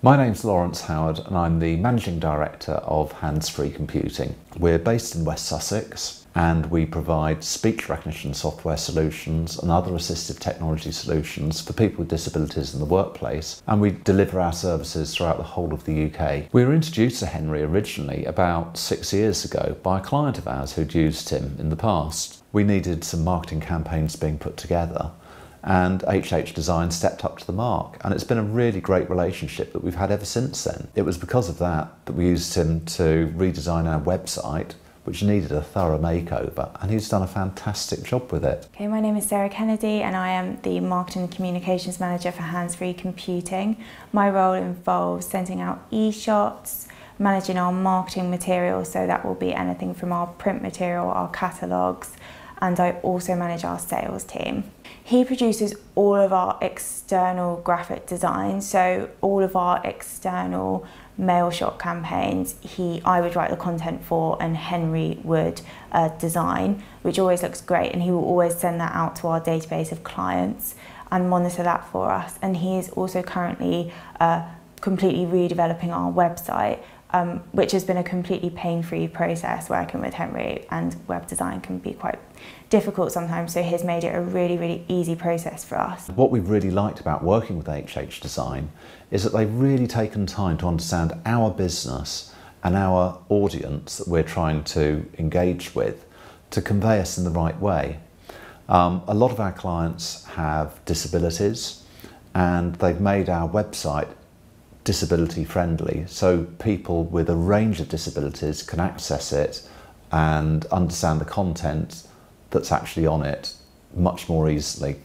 My name's Lawrence Howard and I'm the Managing Director of Hands Free Computing. We're based in West Sussex and we provide speech recognition software solutions and other assistive technology solutions for people with disabilities in the workplace and we deliver our services throughout the whole of the UK. We were introduced to Henry originally about six years ago by a client of ours who'd used him in the past. We needed some marketing campaigns being put together and HH Design stepped up to the mark. And it's been a really great relationship that we've had ever since then. It was because of that that we used him to redesign our website, which needed a thorough makeover, and he's done a fantastic job with it. Okay, my name is Sarah Kennedy, and I am the Marketing and Communications Manager for Hands Free Computing. My role involves sending out e-shots, managing our marketing material, so that will be anything from our print material, our catalogues, and I also manage our sales team. He produces all of our external graphic design, so all of our external mail shot campaigns, he I would write the content for and Henry would uh, design, which always looks great and he will always send that out to our database of clients and monitor that for us. And he is also currently uh, completely redeveloping our website um, which has been a completely pain-free process working with Henry and web design can be quite difficult sometimes so he's made it a really really easy process for us. What we've really liked about working with HH Design is that they've really taken time to understand our business and our audience that we're trying to engage with to convey us in the right way. Um, a lot of our clients have disabilities and they've made our website disability friendly so people with a range of disabilities can access it and understand the content that's actually on it much more easily.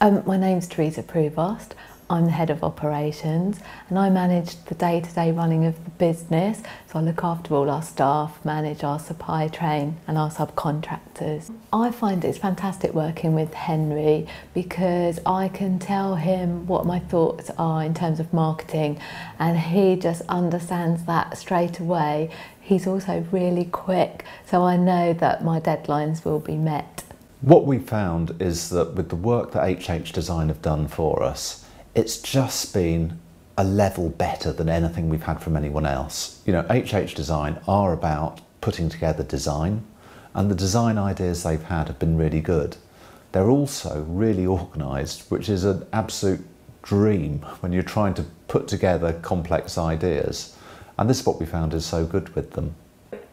Um, my name's Teresa Provost. I'm the head of operations and I manage the day-to-day running of the business. So I look after all our staff, manage our supply chain and our subcontractors. I find it's fantastic working with Henry because I can tell him what my thoughts are in terms of marketing and he just understands that straight away. He's also really quick so I know that my deadlines will be met. What we found is that with the work that HH Design have done for us, it's just been a level better than anything we've had from anyone else. You know, HH Design are about putting together design, and the design ideas they've had have been really good. They're also really organised, which is an absolute dream when you're trying to put together complex ideas. And this is what we found is so good with them.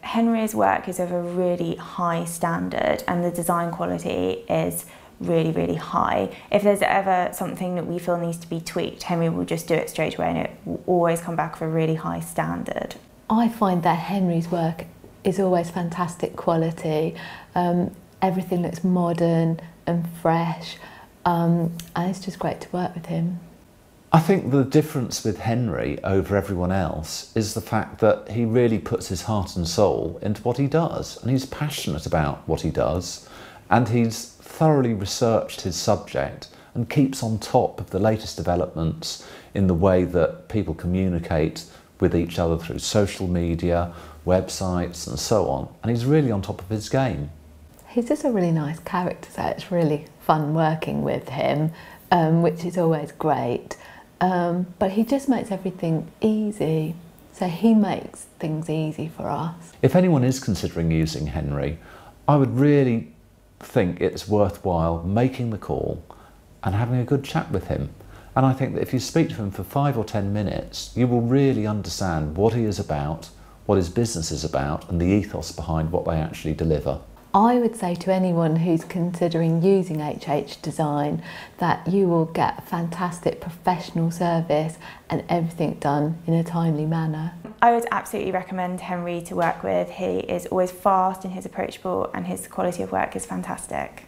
Henry's work is of a really high standard and the design quality is really, really high. If there's ever something that we feel needs to be tweaked, Henry will just do it straight away and it will always come back with a really high standard. I find that Henry's work is always fantastic quality. Um, everything looks modern and fresh um, and it's just great to work with him. I think the difference with Henry over everyone else is the fact that he really puts his heart and soul into what he does and he's passionate about what he does and he's thoroughly researched his subject and keeps on top of the latest developments in the way that people communicate with each other through social media, websites and so on. And he's really on top of his game. He's just a really nice character, so it's really fun working with him, um, which is always great. Um, but he just makes everything easy. So he makes things easy for us. If anyone is considering using Henry, I would really think it's worthwhile making the call and having a good chat with him. And I think that if you speak to him for five or ten minutes, you will really understand what he is about, what his business is about, and the ethos behind what they actually deliver. I would say to anyone who's considering using HH Design that you will get fantastic professional service and everything done in a timely manner. I would absolutely recommend Henry to work with. He is always fast and he's approachable and his quality of work is fantastic.